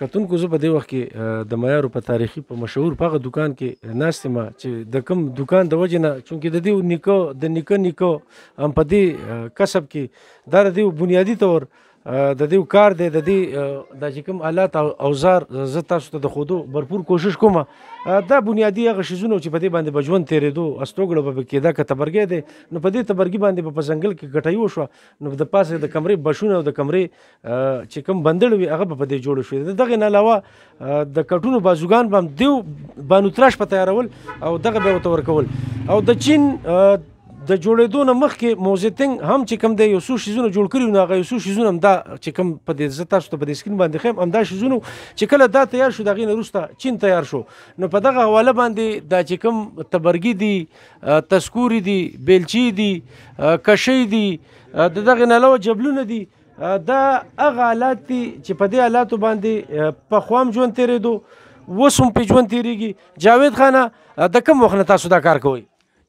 کتونکو زه په دې وخت کې د معیارو په تاریخي په مشهور په هغه دکان کې ناست یم چې د کوم دکان د وجې نه چونکې د دې نیکه د نیکه نیکه هم په دې کسب کې دا د دې بنیادي طور د دې کار دی د دې د چې کوم آلات او اوزار زه تاسو ته د خودو برپور کوشش کوم دا بنیادی هغه شیزونه چې په دې باندې بجوند تیرېدو استوګړه به کېدا که تبرګې دی نو په دې تبرګي باندې په ځنګل کې ګټایو شو نو د پاسه د کمرې بشونه او د کمرې چې کوم بندړ وي هغه به په دې جوړ شي د دغه نه علاوه د کټونو بازوګان به هم دیو بانو تراش په تیارول او دغه به وته ورکول او د چین د جوړېدو نه مخکې موزیتنګ هم چې کوم دی یو څو شیزونه جوړ کړي نو هغه یو څو شیزونه هم دا چې کوم په دې زه تاسو ته په دې سکرین باندې خیم هم دا شیزونه چې کله دا تیار شو د غین روسته چین تیار شو نو په دغه حواله باندې دا چې کوم تبرګي دي تذکوري دي بیلچي دي کشي دي د دغه نه علاوه جبلونه دي دا هغه حالات دي چې په دې حالاتو باندې په خوام ژوند تیرېدو وسوم په ژوند تیریږي جاوید خانه د کوم وخت تاسو دا کار کوئ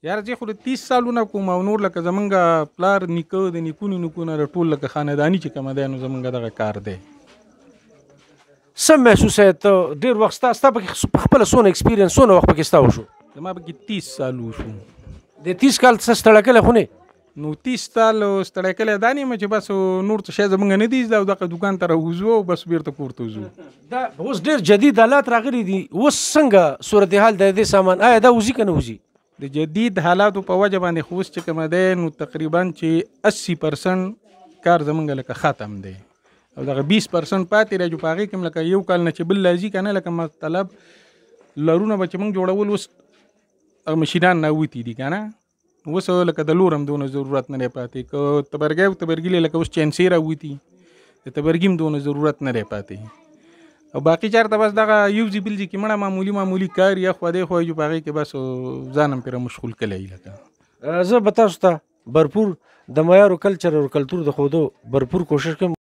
یار زه خو 30 سالونه کوم او نور لکه زمونږ پلار نیکو د نیکونو نکونه د ټول لکه خاندانی چې کوم دی نو زمونږ دغه کار دی سم محسوس ته ډیر وخت تاسو په خپل سونه ایکسپیرینس سونه وخت پکې تاسو شو زما به 30 سال وشو د 30 کال څخه ستړکل خو نه نو تیس تال او ستړی کلی دا نیمه چې بس نور څه شی زمونږ نه دیز دا دغه دکان ته راوځو او بس بیرته کور ته ځو دا اوس ډیر جدید حالات راغلي دي اوس څنګه صورتحال د دې سامان آیا دا وزي کنه وزي د جدید حالاتو په وجه باندې خوست چې کوم دی نو تقریبا چې 80% کار زمونږ لکه ختم دی او دغه 20% پاتې راځي په هغه کې لکه یو کال نه چې بل لازم کنه لکه مطلب لرونه به چې موږ جوړول اوس مشینان نه وتی دي کنه نو اوس لکه د لورم دونه ضرورت نه پاتې که تبرګی او تبرګی لکه اوس چینسی راوتی د تبرګی هم دونه ضرورت نه پاتې او باقی چارته بس دغه یو ځی بل ځی کې مړه معمولی معمولی کار یا خو دې خو جو باغې کې بس ځانم پر مشغول کلی لکه زه به تاسو ته برپور د معیار کلچر او کلتور د خودو برپور کوشش کوم